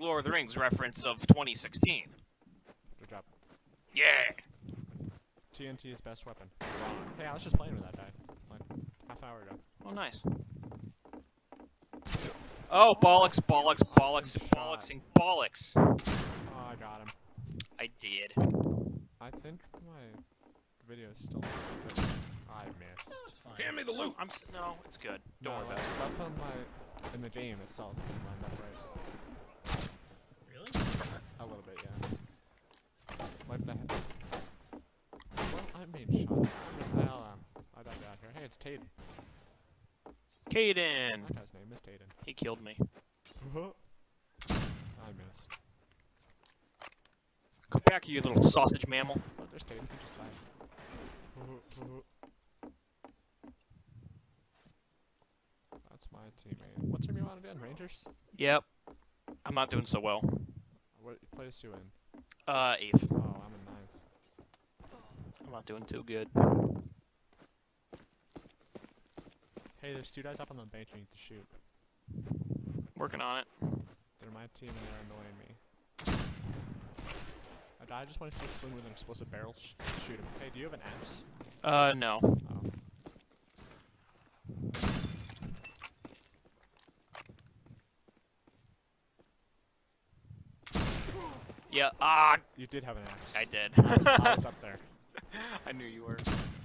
Hashtag Lord of the Rings reference of 2016. Good job. Yeah. TNT is best weapon. Wrong. Hey, I was just playing with that guy like half hour ago. Oh, nice. Oh, bollocks, bollocks, oh, bollocks, Good bollocks, and bollocks. Oh, I got him. I did. I think my video is still. I missed. It's fine. Hand me the loot. I'm s- no, it's good. Don't no, worry about it. stuff on my in the game itself isn't lined up right. A little bit, yeah. Like the. Well, I made shot. I'll, um, I died out here. Hey, it's Taden. Caden. That guy's name is Taden. He killed me. I missed. Come back, you little sausage mammal. Oh, there's Taden. He just died. That's my teammate. What's your want again? Rangers? Yep. I'm not doing so well. What place you in? Uh, eighth. Oh, I'm in ninth. I'm not doing too good. Hey, there's two guys up on the bench we need to shoot. Working on it. They're my team and they're annoying me. I, just wanted to sling with an explosive barrel. Sh shoot him. Hey, do you have an axe? Uh, no. Oh. Yeah. Ah, You did have an axe. I did. I was, I was up there. I knew you were.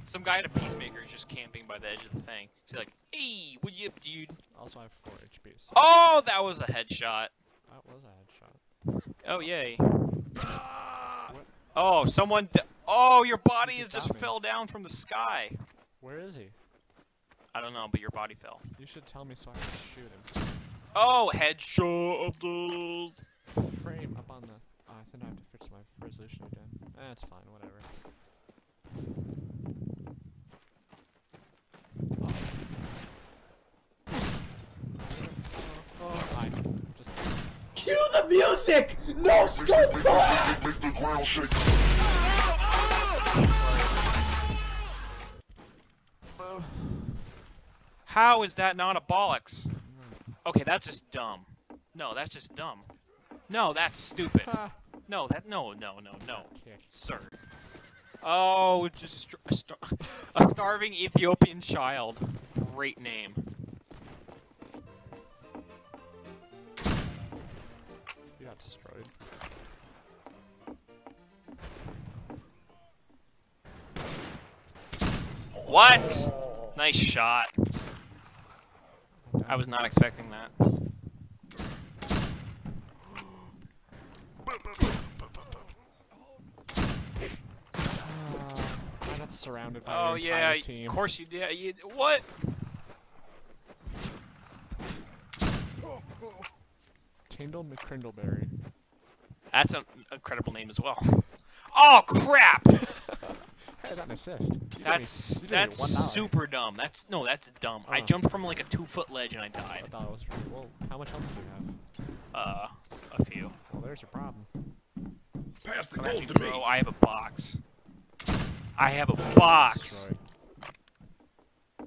Some guy at a peacemaker is just camping by the edge of the thing. He's like, "Hey, would you, dude?" Also, I have 4 HP. So Oh, that was a headshot. That was a headshot. Oh yay. What? Oh, someone. D oh, your body He is just just me. fell down from the sky. Where is he? I don't know, but your body fell. You should tell me so I can shoot him. Oh, headshot of those. Frame up on the. Oh, I think I have to fix my resolution again. Eh, fine, whatever. Oh, I just. Cue the music! No scope class! Make the ground shake. How is that not a bollocks? Okay, that's just dumb. No, that's just dumb. No, that's stupid. No, that no, no, no, no, Kick. sir. Oh, just str- a, star- a starving Ethiopian child. Great name. You got destroyed. What? Nice shot. I was not expecting that. I got surrounded by Oh yeah, team. of course you did. You, what? Tyndall McCrindleberry. That's an incredible name as well. Oh crap! I got an assist. You did me- That's me that's super dumb. That's no, that's dumb. I Oh. jumped from like a two foot ledge and I died. I thought it was well. How much health do you have? Uh, a few. Well, there's your problem. Pass the gold to me. bro. I have a box. I have a box. Destroyed.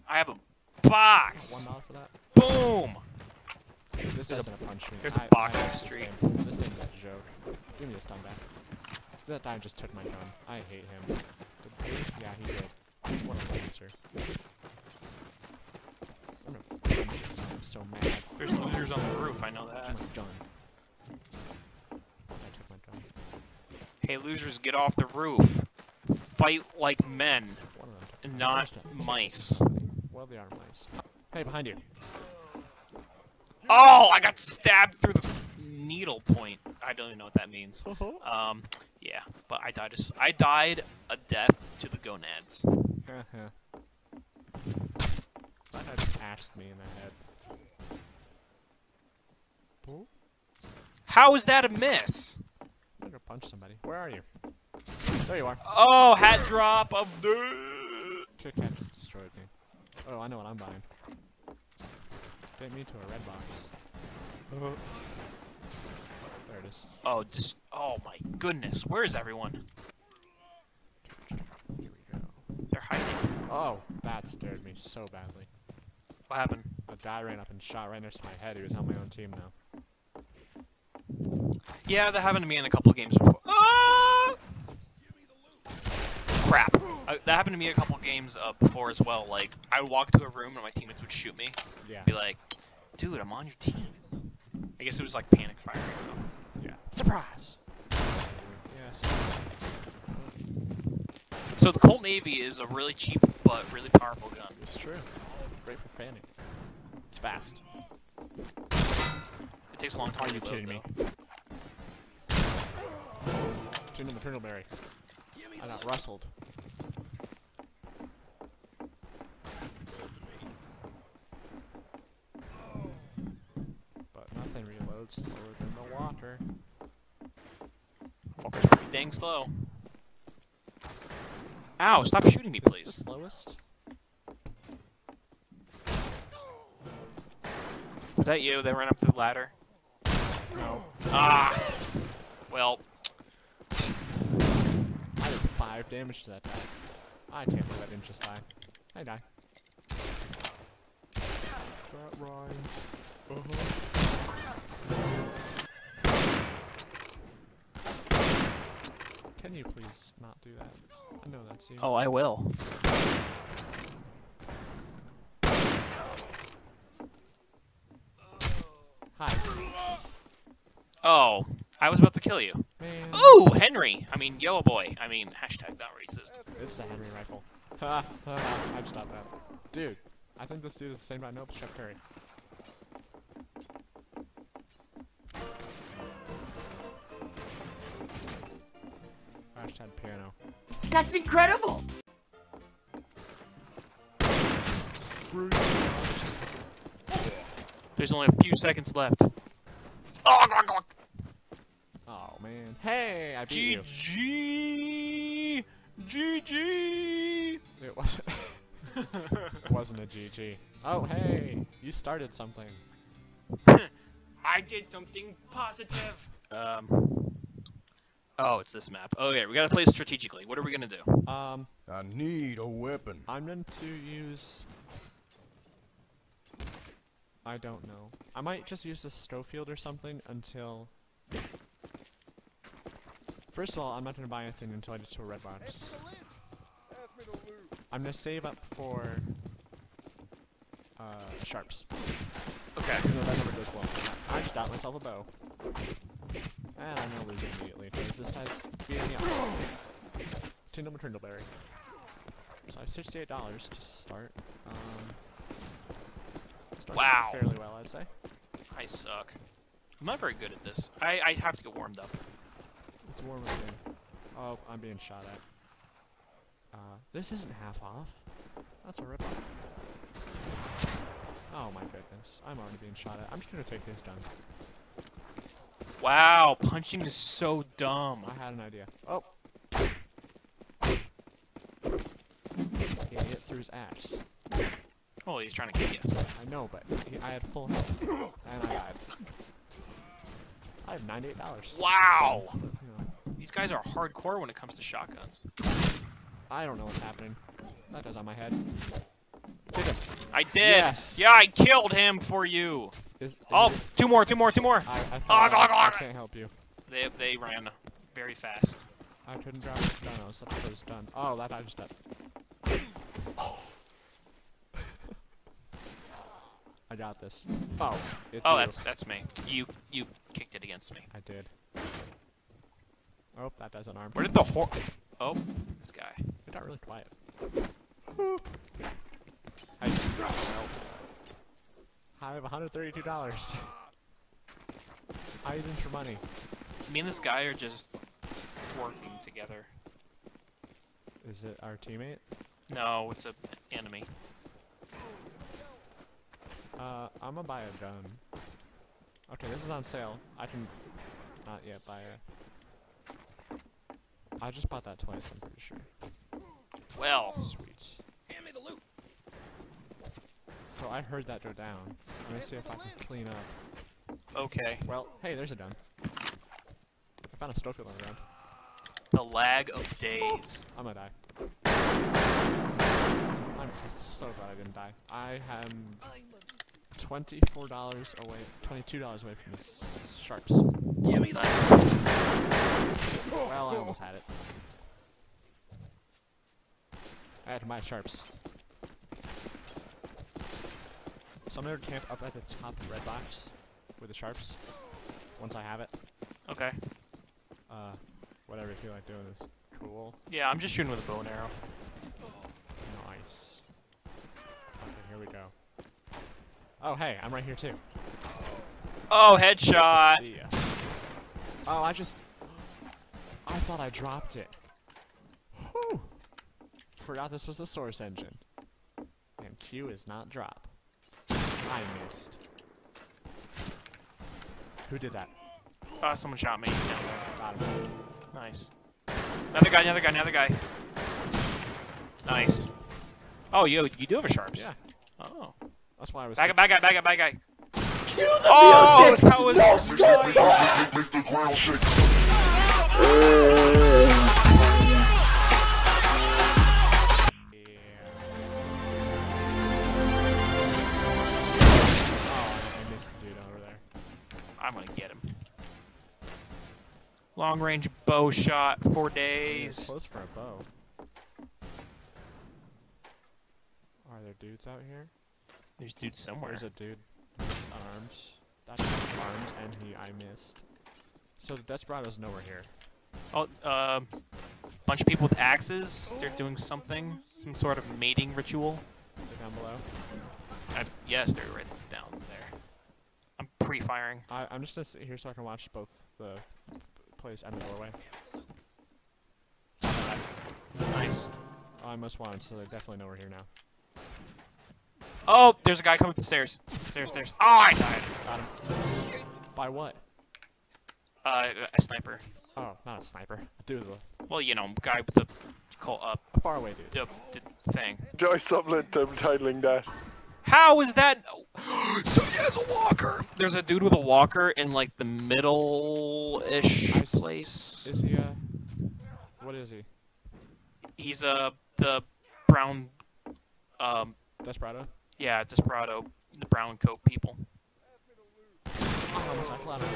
I have a box. One dollar for that. Boom. This There's a- isn't a punch me. there's a I- box I on hate the this street. game. This game's a joke. Give me this stun back. That guy just took my gun. I hate him. Did he? Yeah, he did. What a loser. I'm gonna punch this guy. I'm so mad. There's losers on the roof. I know that. Took my Hey, losers, get off the roof. Fight like men. One of them. And not gun. Mice. Well, they are mice. Hey, behind you. Oh, I got stabbed through the needle point. I don't even know what that means. Um, yeah, but I died. As, I died a death to the gonads. that guy just axed me in the head. Boop. How is that a miss? I'm gonna punch somebody. Where are you? There you are. Oh, hat drop of the. Kit Kat just destroyed me. Oh, I know what I'm buying. Get me to a red box. There it is. Oh, just. Oh my goodness, where is everyone? Here we go. They're hiding. Oh, that scared me so badly. What happened? A guy ran up and shot right next to my head. He was on my own team now. Yeah, that happened to me in a couple of games before. Ah! Crap. I, that happened to me a couple of games uh, before as well. Like, I would walk to a room and my teammates would shoot me. Yeah. Be like, dude, I'm on your team. I guess it was like panic firing. Yeah. Surprise. Yes. So the Colt Navy is a really cheap but really powerful gun. It's true. Great for fanning. It's fast. It takes a long time Are to you reload, kidding me? though. Tune in the Trindleberry. I got rustled. But nothing reloads slower than the water. Fucker's pretty dang slow. Ow, stop shooting me, please. slowest? Was that you that ran up the ladder? No. Ah! Well, I did five damage to that guy. I can't believe I didn't just die. I die. That rhymed. Uh-huh. Can you please not do that? I know that's you. oh, I will. Hi. Oh, I was about to kill you. Man. Ooh, Henry! I mean, yellow boy. I mean, hashtag not racist. It's the Henry rifle. Ha ha ha. I've stopped that. Dude, I think this dude is the same guy. Nope, Chef Curry. Hashtag piano. That's incredible! There's only a few seconds left. Oh, glug, glug. Man. Hey, I beat you. GG! GG! It wasn't. it wasn't a GG. Oh hey, you started something. I did something positive. Um. Oh, it's this map. Okay, we gotta play strategically. What are we gonna do? Um, I need a weapon. I'm going to use. I don't know. I might just use the Schofield or something until. First of all, I'm not gonna buy anything until I get to a red box. I'm gonna save up for uh, sharps. Okay. Even that never does well. I just got myself a bow. And I'm gonna lose it immediately because this guy's beating me up. Tindle Trindleberry. So I have sixty-eight dollars to start. Um, Wow. Fairly well, I'd say. I suck. I'm not very good at this. I, I have to get warmed up. It's warm again. Oh, I'm being shot at. Uh, this isn't half off. That's a ripoff. Oh my goodness, I'm already being shot at. I'm just gonna take this gun. Wow, punching is so dumb. I had an idea. Oh. Idiot through his ass. Oh, he's trying to kill you. I know, but he, I had full health, and I died. I have ninety-eight dollars. Wow! So, These guys are hardcore when it comes to shotguns. I don't know what's happening. That does on my head. Did him. I did! Yes. Yeah, I killed him for you! Is, is Oh, it- two more, two more, two more! I, I, fell down. gah, gah, I can't help you. They, they ran very fast. I couldn't drop his gun. I was such a first done. Oh, that I just died. I got this. Oh, it's Oh, you. that's that's me. You you kicked it against me. I did. Oh, that does unarmed. Where did the horse? Oh, this guy. It got really quiet. I, no. I have $132. Hiding for money. Me and this guy are just working together. Is it our teammate? No, it's a enemy. Uh, I'm gonna buy a gun. Okay, this is on sale. I can not yet buy a. I just bought that twice. I'm pretty sure. Well, Sweet. hand me the loot. So I heard that go down. I'm gonna see if I can clean up. Okay. Well, hey, there's a gun. I found a Schofield on the ground. The lag of days. I'm gonna die. I'm so glad I didn't die. I am twenty-four dollars away, twenty-two dollars away from the s- sharps. Give me. Nice. Well, I almost had it. I had my sharps. So I'm gonna camp up at the top red box with the sharps. Once I have it. Okay. Uh, whatever you feel like doing is cool. Yeah, I'm just shooting with a bow and arrow. Nice. Okay, here we go. Oh, hey, I'm right here too. Oh, headshot! Oh, I just. I thought I dropped it. Whew. Forgot this was the source engine. And Q is not drop. I missed. Who did that? Uh, someone shot me. He's down there. Got him. Nice. Another guy, another guy, another guy. Nice. Oh, you you do have a sharps. Yeah, Oh. that's why I was. Back up, back up, back up, back up. Cue the Oh, music! that was- no scope clap! Make the ground shake. Oh, I missed the dude over there. I'm gonna get him. Long range bow shot, four It's days. close for a bow. Are there dudes out here? There's dudes somewhere. There's a dude who's armed. That's armed, and he I missed. So the Desperado's nowhere here. Oh, uh, bunch of people with axes. They're doing something, some sort of mating ritual. They're down below. I, yes, they're right down there. I'm pre-firing. I, I'm just gonna sit here so I can watch both the place and the doorway. Nice. Oh, I must want, so they definitely know we're here now. Oh, there's a guy coming up the stairs. Stairs, stairs. Oh, I died. Got him. By what? Uh, a sniper. Oh, not a sniper. A dude with Well, you know, guy with the call up a far away dude. the, the thing. Joy Sublin titling that. How is that? so he has a walker. There's a dude with a walker in like the middle-ish I s- place. Is he uh? What is he? He's uh the brown, um, Desperado? yeah, Desperado, the brown coat people. Oh, almost I flat him.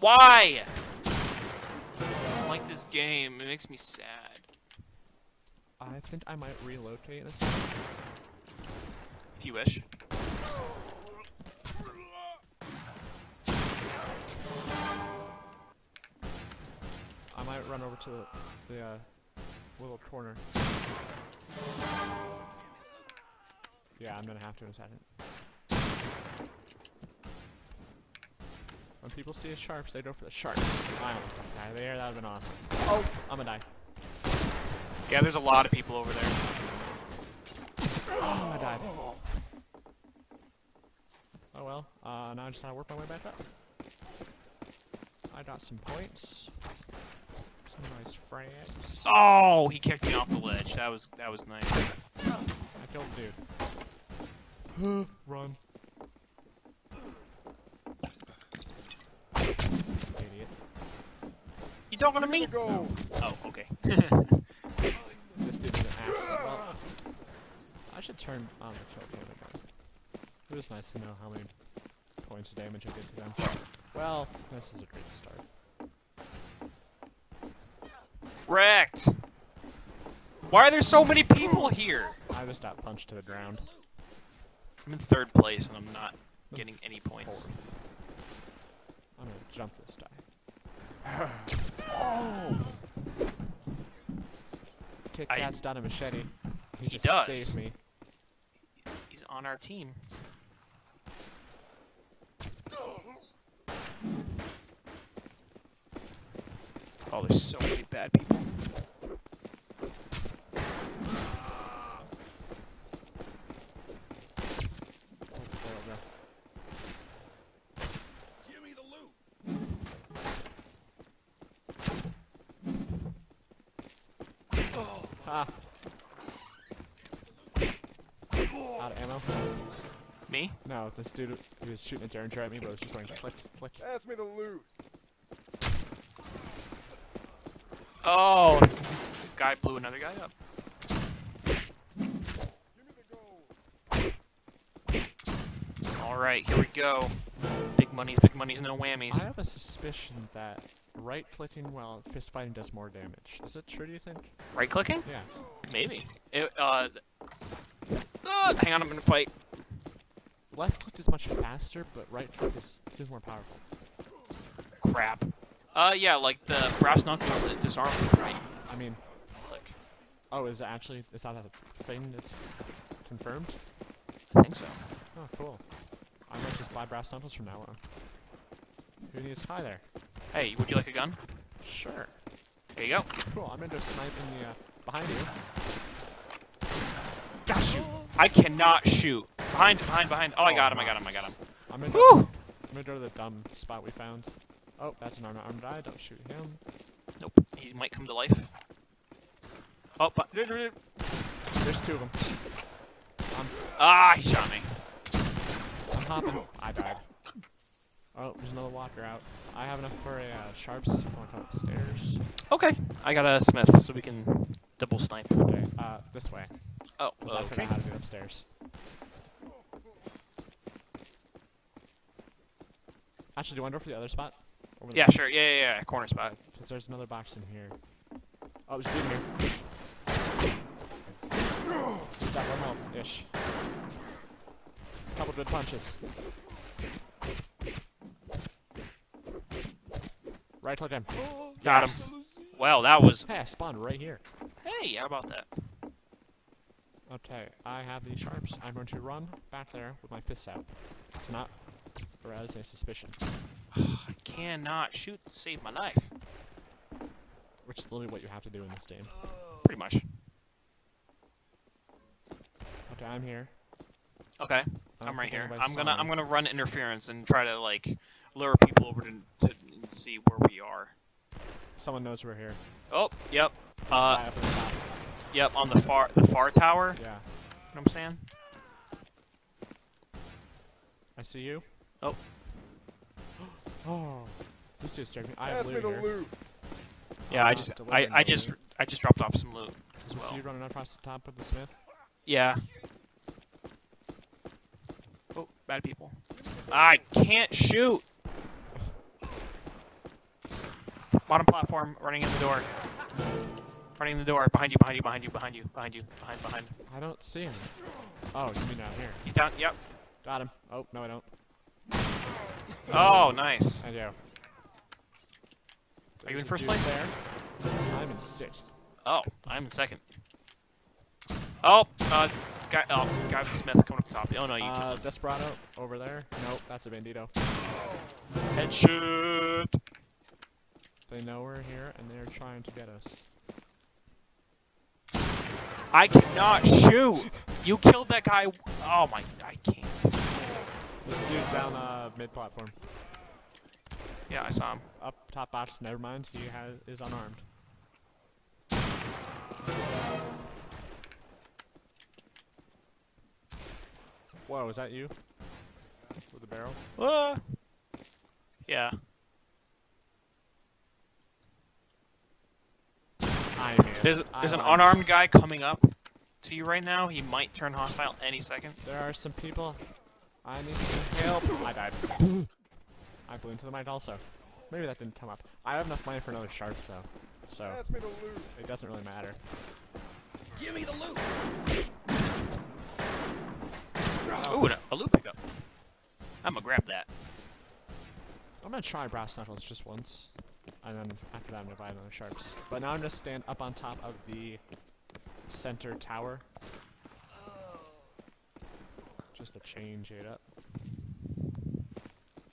Why? I don't like this game. It makes me sad. I think I might relocate this. If you wish. I might run over to the, the uh, little corner. Yeah, I'm gonna have to in a second. When people see a sharps, they go for the sharps. I almost got that there. That would've been awesome. Oh, I'm gonna die. Yeah, there's a lot of people over there. Oh, I died. Oh well. Uh, now I just gotta work my way back up. I got some points. Some nice frags. Oh, he kicked me off the ledge. That was that was nice. I killed the dude. Run. Idiot. You talking to me? Go. Oh, okay. This dude with an axe. Well, I should turn on the kill cam again. It was nice to know how many points of damage I did to them. Well, this is a great start. Wrecked. Why are there so many people here? I just got punched to the ground. I'm in third place and I'm not getting any points. Fourth. I'm gonna jump this guy. oh! Kit I- Kat's a machete. He, He just does. saved me. He's on our team. Oh, there's so many bad people. Oh, there we go. Give me. Ah! Out of ammo? Me? No, this dude who was shooting a derringer at me, but it was just going click, click. Pass me the loot. Oh, guy blew another guy up. Give me the gold. right, here we go. Big monies, big monies, no whammies. I have a suspicion that right-clicking while fist fighting does more damage. Is it true? Do you think? Right clicking? Yeah. Maybe. It, uh, uh, hang on, I'm gonna fight. Left click is much faster, but right click is seems more powerful. Crap. Uh, yeah, like the brass knuckles with right I mean, click. oh, is it actually? Is that a thing that's confirmed? I think so. Oh, cool. I might just buy brass knuckles from now on. Who needs hi there? Hey, would you like a gun? Sure. Here you go. Cool. I'm gonna go snipe in the uh, behind you. Got you. I cannot shoot. Behind, behind, behind. Oh, I Oh, got him, I got him, I got him. I'm gonna, Woo! I'm gonna go to the dumb spot we found. Oh, that's an armed armed guy. Don't shoot him. Nope. He might come to life. Oh, but, There's two of them. I'm, ah, he shot me. I'm hopping. I died. Oh, there's another walker out. I have enough for a uh, sharps. I want to come upstairs. Okay, I got a smith, so we can double snipe. Okay, uh, this way. Oh, 'cause I okay. forgot how to get upstairs. Actually, do you want to go for the other spot? Over Yeah, there? sure. Yeah, yeah, yeah. Corner spot. Because there's another box in here. Oh, there's a dude in here. He's got one health-ish. Couple good punches. Right click him. Got Yes. him. Well, that was. Hey, I spawned right here. Hey, how about that? Okay, I have these sharps. I'm going to run back there with my fists out to not arouse any suspicion. I cannot shoot to save my life. Which is literally what you have to do in this game. Pretty much. Okay, I'm here. Okay, I'm right here. I'm gonna I'm gonna run interference and try to like lure people over to, to see where we are. Someone knows we're here. Oh, yep. Uh, guy up in the top. yep. On the far the far tower. Yeah. You know what I'm saying? I see you. Oh. Oh. This just dude's joking. I have Pass me loot the here. loot. Yeah, I just deliver I I loot. just I just dropped off some loot as Is this well. you running across the top of the smith? Yeah. Oh, bad people. I can't shoot. Bottom platform, running in the door. Running in the door, behind you, behind you, behind you, behind you, behind you, behind, behind. I don't see him. Oh, you mean down here. He's down. Yep. Got him. Oh, no I don't. Oh, nice. I do. Are you in first place? There. I'm in sixth. Oh, I'm in second. Oh, uh, guy, oh, guy with the Smith coming up the top. Oh no, you Uh, killed Desperado over there. Nope, that's a bandito. Headshot. They know we're here and they're trying to get us. I cannot shoot. You killed that guy. Oh my, I can't. This dude down uh mid platform. Yeah, I saw him. Up top box, never mind. He has is unarmed. Whoa, is that you? With the barrel? Uh, yeah. I missed. There's I an unarmed guy coming up to you right now. He might turn hostile any second. There are some people. I need some help. I died. I blew into the mic also. Maybe that didn't come up. I have enough money for another shark, so so me the loot. it doesn't really matter. Give me the loot. Oh. Ooh, a, a loot pickup. I'm gonna grab that. I'm gonna try brass knuckles just once, and then after that I'm gonna buy another sharps. But now I'm gonna stand up on top of the center tower, just to change it up.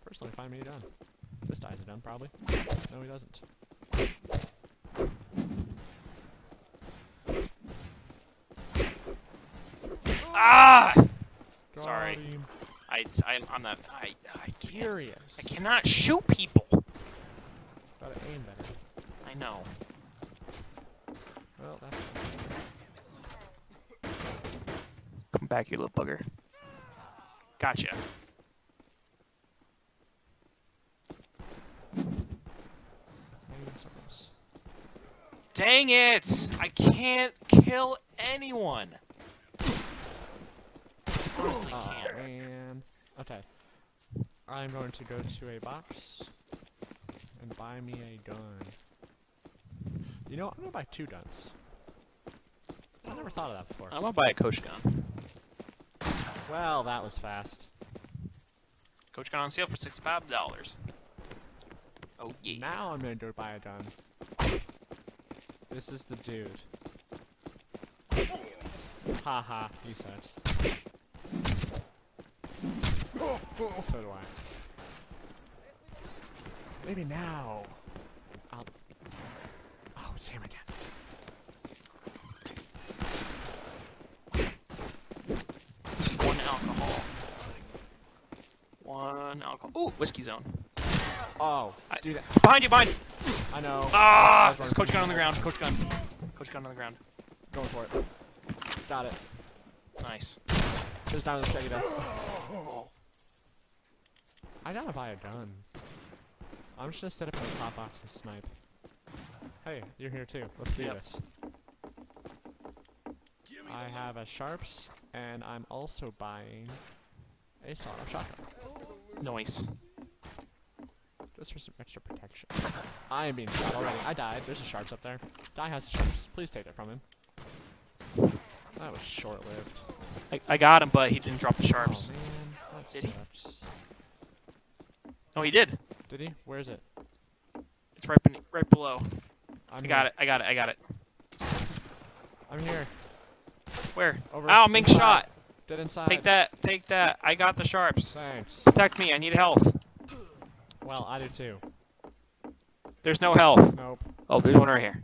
Personally, find me done. This dies guy's done probably. No, he doesn't. Ah! Got Sorry. him. I I'm, I'm not. I I can't. I cannot shoot people. Gotta aim better. I know. Well, that's. Come back, you little bugger. Gotcha. Dang it! I can't kill anyone. Honestly Oh can't. man. Okay. I'm going to go to a box and buy me a gun. You know, I'm gonna buy two guns. I never thought of that before. I'm gonna buy a coach gun. Well, that was fast. Coach gun on sale for sixty-five dollars. Oh yeah. Now I'm gonna go buy a gun. This is the dude. Haha, he sucks. So do I. Maybe now. I'll. Oh, it's him again. One alcohol. One alcohol. Ooh, whiskey zone. Oh, I- dude, Behind you, behind you. I know. Ah! I There's coach gun on the ground. Coach gun. Coach gun on the ground. Going for it. Got it. Nice. There's down in the shaggy though. I gotta buy a gun. I'm just gonna set up in the top box and snipe. Hey, you're here too. Let's do Yep. this. I have a sharps, and I'm also buying a sawed shotgun. Nice. Just for some extra protection. I am being shot already. I died. There's a sharps up there. Die has the sharps. Please take that from him. That was short-lived. I, I got him, but he didn't drop the oh, sharps. Oh man, that Did he? Oh, he did. Did he? Where is it? It's right, right below. I'm I got it. I got it. I got it. I'm here. Where? Over. Ow, inside. shot. Dead inside. Take that. Take that. I got the sharps. Thanks. Protect me. I need health. Well, I do too. There's no health. Nope. Oh, there's one right here.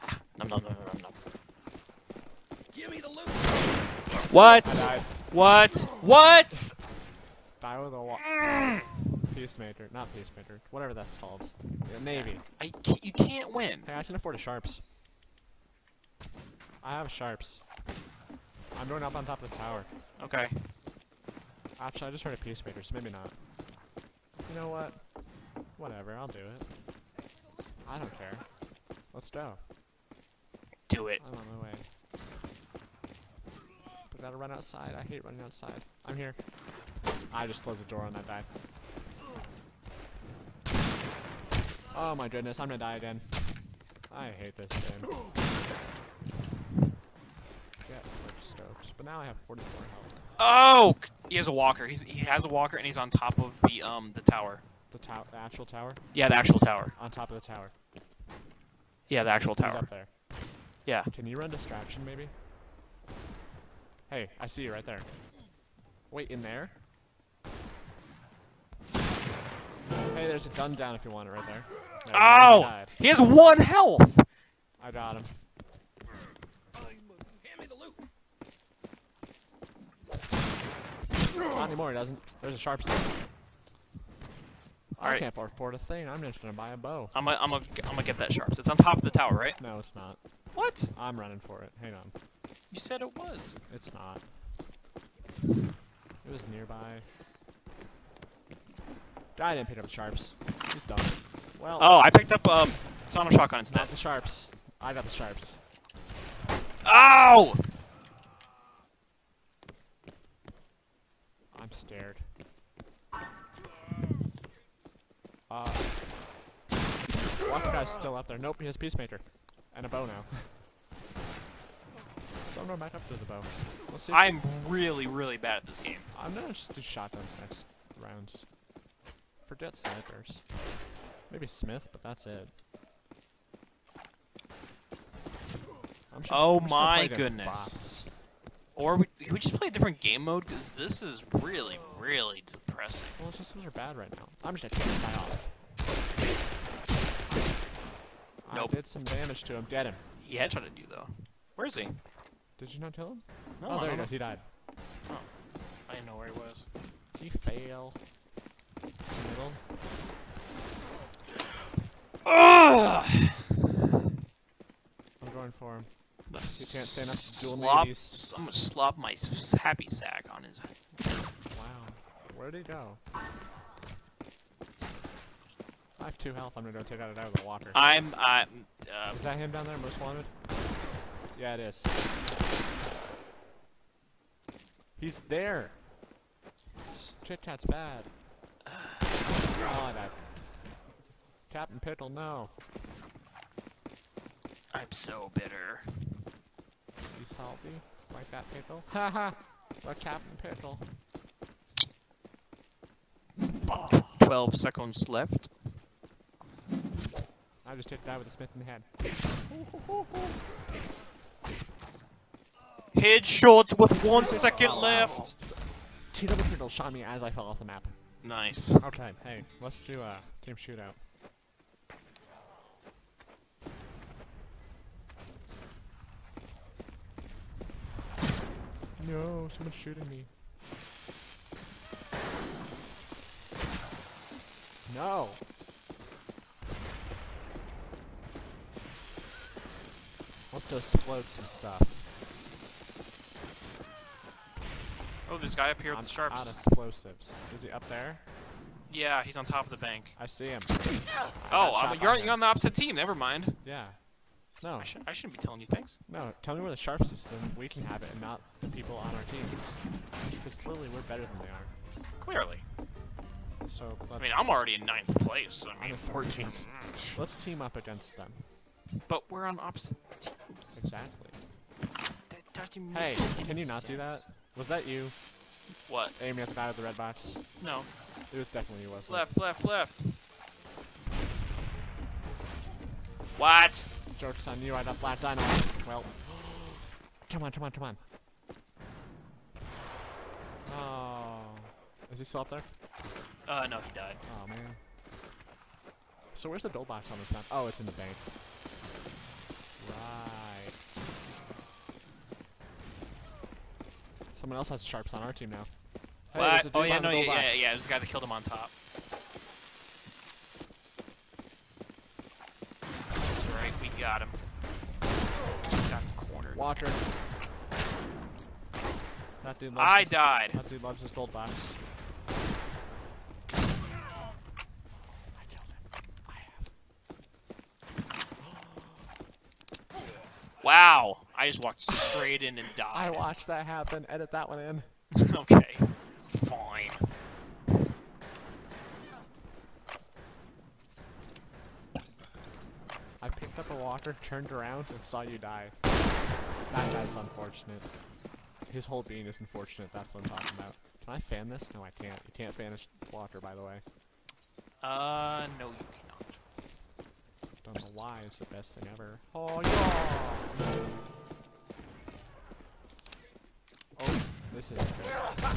Ah, nom, nom, nom, nom, nom. Give me the loot. What? What? What? Die with a wa- Peacemaker. Not Peacemaker. Whatever that's called. Yeah, Navy. I can't, you can't win. Hey, I can afford a Sharps. I have Sharps. I'm going up on top of the tower. Okay. Actually, I just heard a Peacemaker, so maybe not. You know what? Whatever, I'll do it. I don't care. Let's go. Do it. I'm on my way. But gotta run outside. I hate running outside. I'm here. I just closed the door on that guy. Oh my goodness, I'm gonna die again. I hate this game. Scopes. But now I have 44 health. Oh, he has a walker. He's he has a walker and he's on top of the um the tower. The tower, the actual tower? Yeah, the actual tower. On top of the tower. Yeah, the actual tower. He's up there. Yeah. Can you run distraction maybe? Hey, I see you right there. Wait, in there? Hey, there's a gun down if you want it right there. Oh! He has one health. I got him. Hand me the loot. Not anymore, he doesn't. There's a sharp stick. I Alright. can't afford a thing. I'm just gonna buy a bow. I'm gonna I'm gonna I'm gonna get that sharps. It's on top of the tower, right? No, it's not. What? I'm running for it. Hang on. You said it was. It's not. It was nearby. I didn't pick up the sharps. He's done. Well, Oh, I picked up um sonic shotgun instead. not the sharps. I got the sharps. Ow! I'm scared. Uh, Walker guy's still up there. Nope, he has Peacemaker. And a bow now. so I'm going back up to the bow. Let's see. I'm really really bad at this game. I'm gonna just do shotguns next rounds. Forget snipers. Maybe Smith, but that's it. I'm just- Oh I'm my goodness. Or we, we just play a different game mode because this is really really depressing. Well, it's just those are bad right now. I'm just gonna kick this guy off. Nope. I did some damage to him. Get him. He headshotted you though. Where is he? Did you not kill him? No, oh, there he goes. He died. Oh. I didn't know where he was. He fail. Middle. Ugh! I'm going for him. You can't stand up to dual slop, navies. I'm gonna slop my happy sack on his. head. Wow. Where'd he go? I have two health. I'm gonna go take out out of the walker. I'm I'm uh, Is that him down there, most wanted? Yeah, it is. He's there. Chit Chat's bad. Oh, died. Captain Piddle, no. I'm so bitter. You salty? Like that Piddle? Haha! The Captain Piddle. 12 seconds left. I just hit that with a smith in the head. Headshot with one second left. T double Piddle shot me as I fell off the map. Nice. Okay, hey, let's do a team shootout. No, someone's shooting me. No! Let's go explode some stuff. Oh, there's a guy up here with I'm the sharps. out of explosives. Is he up there? Yeah, he's on top of the bank. I see him. Oh, I'm, you're, him. you're on the opposite team. Never mind. Yeah. No, I, should, I shouldn't be telling you things. no. Tell me where the sharps is, then we can have it, and not the people on our teams. Because clearly we're better than they are. Clearly. So let's, I mean, I'm already in ninth place. I I'm mean, in 14. let's team up against them. but we're on opposite teams. Exactly. Hey, can you not do that? Was that you What? aiming at the guy with the red box? No. It was definitely you, wasn't Left, left, left. What? Joke's on you, I got flat dynamite. Well, come on, come on, come on. Oh, is he still up there? Uh, no, he died. Oh man. So where's the doll box on this map? Oh, it's in the bank. Right. Someone else has sharps on our team now. Hey, what? Oh yeah, no, yeah, yeah, yeah. It was the guy that killed him on top. That's right, we got him. Got him cornered. Watcher. That dude loves I his, died. That dude loves his gold box. I killed him. I have. Wow, I just walked straight in and died. I watched that happen. Edit that one in. okay, fine. I turned around, and saw you die. That guy's unfortunate. His whole being is unfortunate, that's what I'm talking about. Can I fan this? No, I can't. You can't fan a walker, by the way. Uh, no, you cannot. Don't know why, it's the best thing ever. Oh, yeah! Oh, this is good.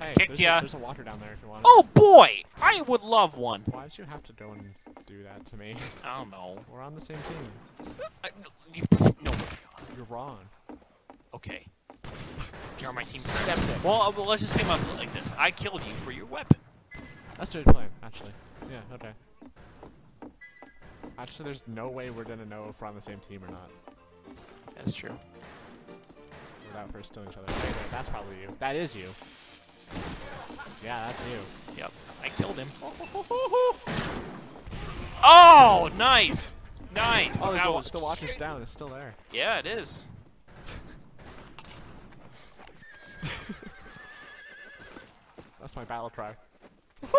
Hey, there's a, there's a water down there if you want. Oh boy, I would love one. Why'd you have to go and do that to me? I don't know. We're on the same team. I, no, You're wrong. okay. You're on my team. Well, uh, well, let's just think about it like this. I killed you for your weapon. That's a good plan, actually. Yeah, okay. Actually, there's no way we're gonna know if we're on the same team or not That's true. without first killing each other. That's probably you. That is you. Yeah, that's you. Yep, I killed him. Oh, nice, nice. Oh, there's that was the water's down. It's still there. Yeah, it is. That's my battle cry.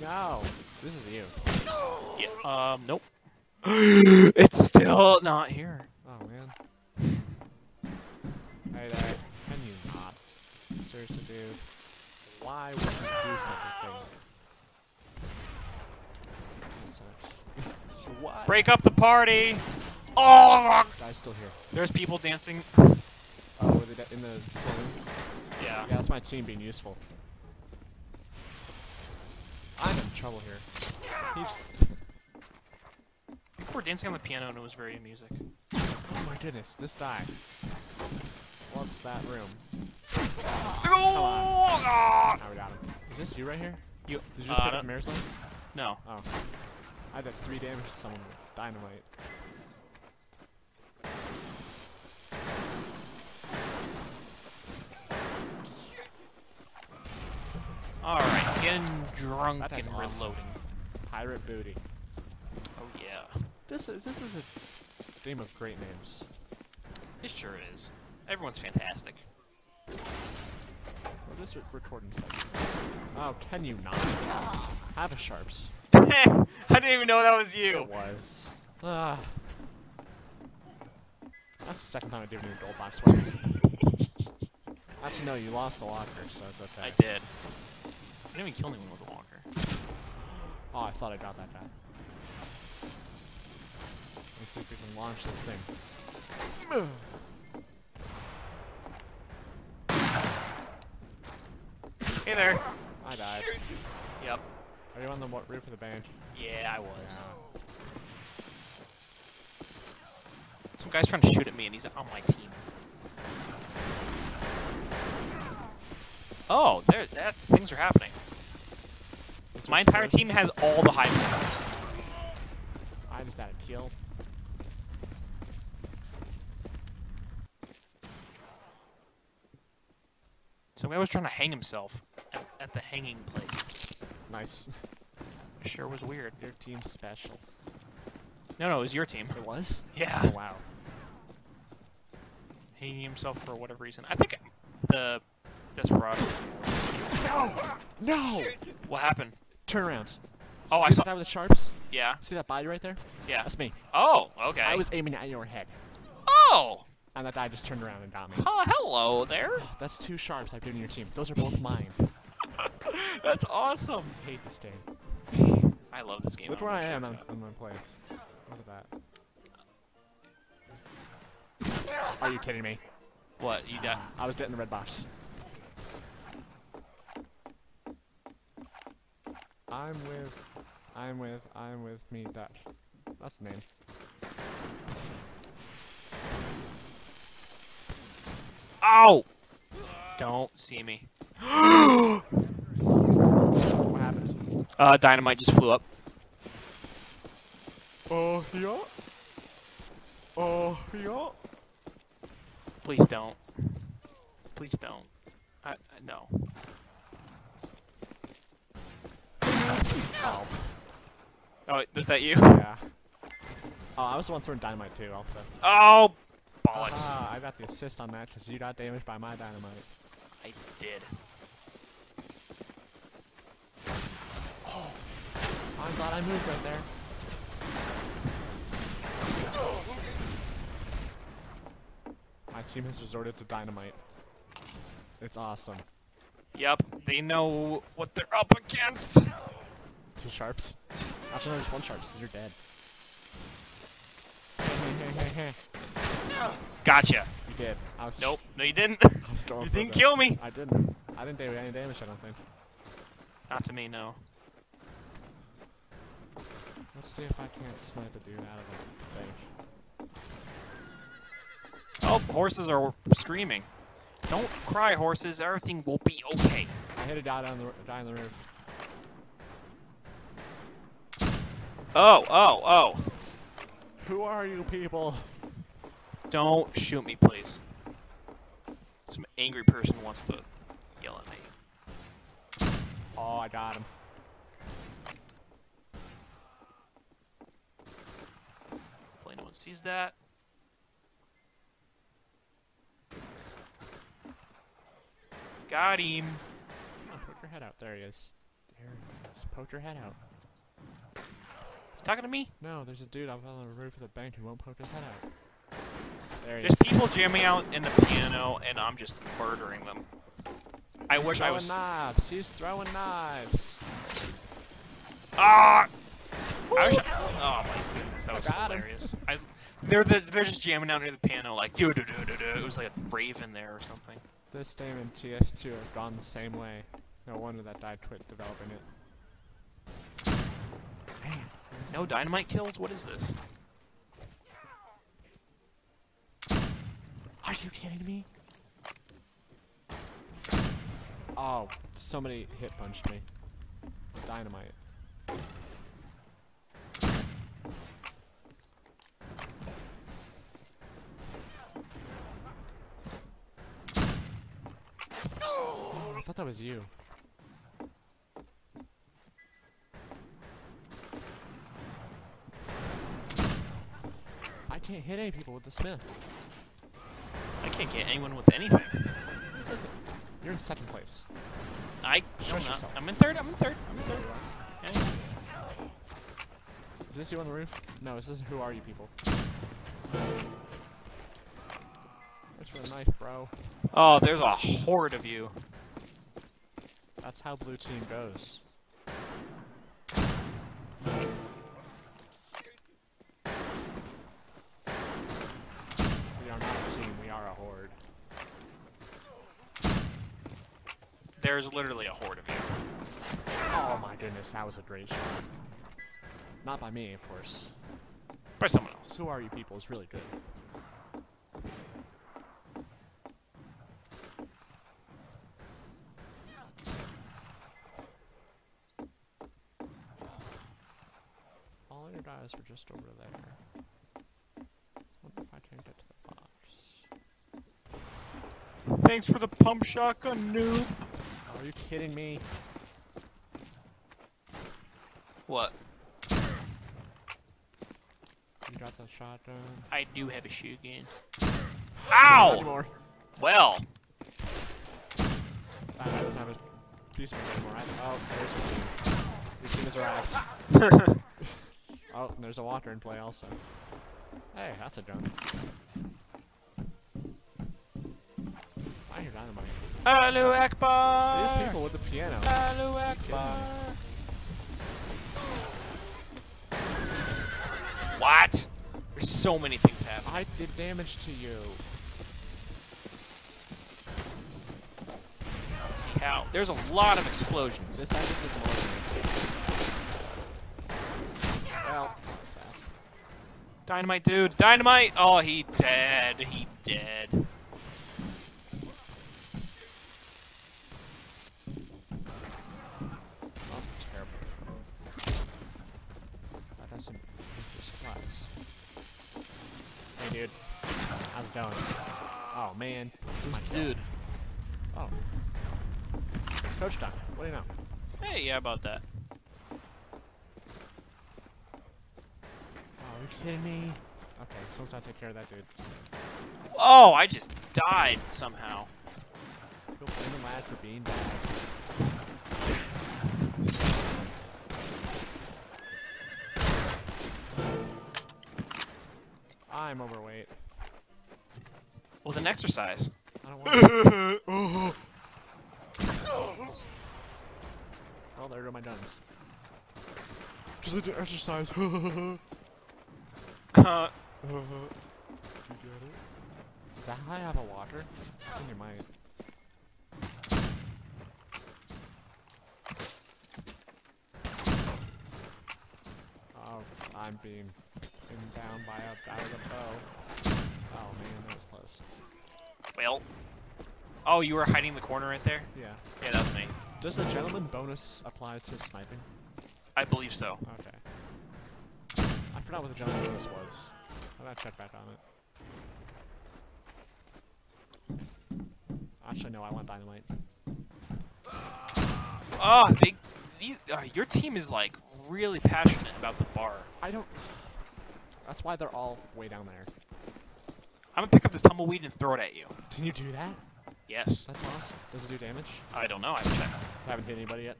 no, this is you. Yeah. Um. Nope. it's still not here. Oh man. Hey there, can you not? Seriously, dude. Why would you do such a thing? Break up the party. Oh, oh! Guy's still here. there's people dancing. Oh, were they in the saloon? Yeah. Yeah, that's my team being useful. I'm in trouble here. He's. People were dancing on the piano and it was very amusing. Oh my goodness, this guy. What's that room? Oh, ah! Now we got him. Is this you right here? You. Did you just uh, pick up Mare's Leg? No. Oh. I did three damage to someone with dynamite. All right. Getting drunk That is and awesome. reloading. Pirate booty. Oh yeah. This is this is a game of great names. It sure is. Everyone's fantastic. This recording section. Oh, can you not? Have a sharps. I didn't even know that was you. It was. Ah. That's the second time I've given you a gold box weapon. Actually, no, you lost a locker, so it's okay. I did. I didn't even kill anyone with a walker. Oh, I thought I got that guy. Let's see if we can launch this thing. Hey there. I died. Yep. Are you on the wa- roof of the bench? Yeah, I was. Yeah. Some guy's trying to shoot at me, and he's on my team. Oh, there. That's things are happening. Is My entire stairs? team has all the high points. I just had a kill. Some guy was trying to hang himself at, the hanging place. Nice. Sure was weird. Your team's special. No, no, it was your team. It was? Yeah. Oh, wow. Hanging himself for whatever reason. I think the Desperado. No! No! What happened? Turn around. Oh, I saw- that with the sharps? Yeah. See that body right there? Yeah. That's me. Oh, okay. I was aiming at your head. Oh! And that guy just turned around and got me. Oh, hello there. That's two sharps I've given your team. Those are both mine. That's awesome. I hate this game. I love this game. Look don't where I am on, about on my place. Look at that. Are you kidding me? What? You got? I was getting the red box. I'm with, I'm with, I'm with me Dutch. That's the name. Ow! Don't see me. What happened? Uh, dynamite just flew up. Oh yeah. Oh yeah. Please don't. Please don't. I, I no. Oh. Oh, is that you? Yeah. Oh, I was the one throwing dynamite too, also. Oh, bollocks! Ah, I got the assist on that because you got damaged by my dynamite. I did. Oh, I'm glad I moved right there. My team has resorted to dynamite. It's awesome. Yep, they know what they're up against. Two sharps. Actually, no, there's one sharp, so you're dead. Gotcha. You did. I was Nope. No, you didn't. I was going you didn't kill me. I didn't. I didn't do any damage. I don't think. Not to me, no. Let's see if I can't snipe a dude out of a bench. Oh, horses are screaming. Don't cry, horses. Everything will be okay. I hit a guy on the guy on the roof. Oh, oh, oh. Who are you people? Don't shoot me, please. Some angry person wants to yell at me. Oh, I got him. Hopefully no one sees that. Got him. Come on, poke your head out. There he is. There he is. Poke your head out. Talking to me? No, there's a dude up on the roof of the bank who won't poke his head out. There he There's is. people jamming out in the piano, and I'm just murdering them. I He's wish I throwing was. knives. He's throwing knives. Ah! I I... Oh my goodness, that was got him. hilarious. I, they're the, they're just jamming out near the piano, like do do do do do. It was like a raven there or something. This game and TF2 have gone the same way. No wonder that guy quit developing it. Man, No dynamite kills. What is this? are you kidding me? Oh, somebody hit punched me. Dynamite. That was you. I can't hit any people with the smith. I can't get anyone with anything. You're in second place. I I'm, not. yourself. I'm in third. I'm in third. I'm in third. Okay. Is this you on the roof? No, this is who are you people? For a knife, bro. Oh, there's a horde of you. That's how blue team goes. We are not a team, we are a horde. There's literally a horde of you. Oh my goodness, that was a great shot. Not by me, of course. By someone else. Who are you people is really good. All your guys are just over there. Wonder if I can get to the box. Thanks for the pump shotgun, noob. Are you kidding me? What? You got the shotgun? I do have a shoe gun. Uh, not Ow! Well, That guy doesn't have a piece of anymore. I, oh, there's your team. Your team is wrecked. Oh, there's a walker in play also. Hey, that's a gun. I hear dynamite. Alu Akbar! These people with the piano. Alu Akbar! What? There's so many things happening. I did damage to you. See how? There's a lot of explosions. This guy just ignored me. Well, that was fast. Dynamite dude, dynamite! Oh, he dead. He dead. That was a terrible throw. That doesn't supplies. Hey dude. How's it going? Oh man. Who's the dude? Oh. Coach time. What do you know? Hey, yeah, about that. Oh, are you kidding me? Okay, someone's gotta take care of that dude. Oh, I just died somehow. Go blame the lad for being bad. I'm overweight. Well, then exercise. I don't want. well, oh, there go my guns. Just need to exercise. Uh, Is that how I have a walker? I think it might. Oh, I'm being pinned down by a out of the bow. Oh man, that was close. well. Oh, you were hiding in the corner right there? Yeah. Yeah, that was me. Does the gentleman bonus apply to sniping? I believe so. Okay. I forgot what the gentleman bonus was. I gotta check back on it. Actually, no, I want dynamite. Oh, they, these, uh, your team is like really passionate about the bar. I don't. That's why they're all way down there. I'm gonna pick up this tumbleweed and throw it at you. Can you do that? Yes. That's awesome. Does it do damage? I don't know. I haven't checked. I haven't hit anybody yet.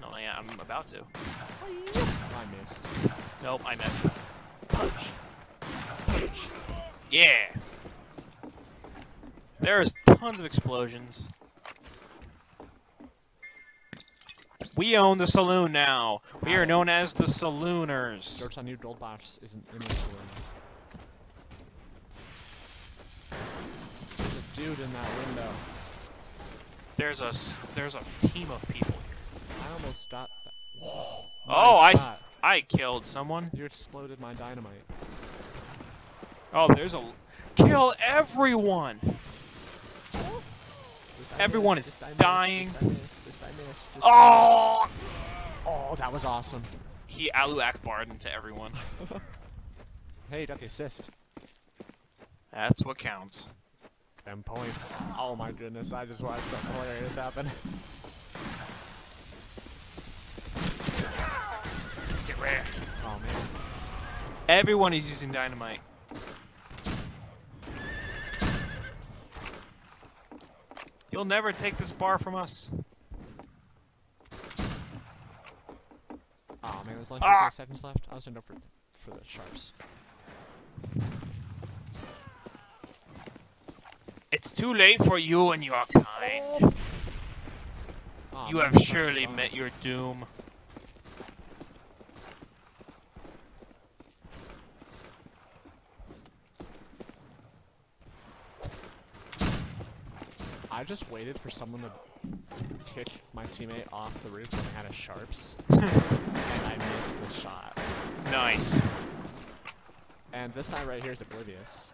No, yeah, I'm about to. I missed. Nope, I missed. Punch. Punch. Yeah. There's tons of explosions. We own the saloon now. We are known as the Salooners. On you, gold box isn't in the saloon. There's a dude in that window. There's a there's a team of people. I almost stopped that. Whoa. Oh, I nice s- shot. I killed someone. You exploded my dynamite. Oh, there's a kill everyone. Everyone is this I missed, dying. This I missed, this I missed, this I Oh. Oh, that was awesome. he Alu Akbar'd into everyone. Hey, got assist. That's what counts. Them points. Oh my goodness, I just watched something hilarious happen. Get wrecked. Oh man. Everyone is using dynamite. You'll never take this bar from us. Oh man, there's like Ah! 15 seconds left. I was gonna go for for the sharps. It's too late for you and your kind. Aw, You man, have the sharps are surely met your doom. I just waited for someone to kick my teammate off the roof when they had a sharps, and I missed the shot. Nice. And this guy right here is oblivious.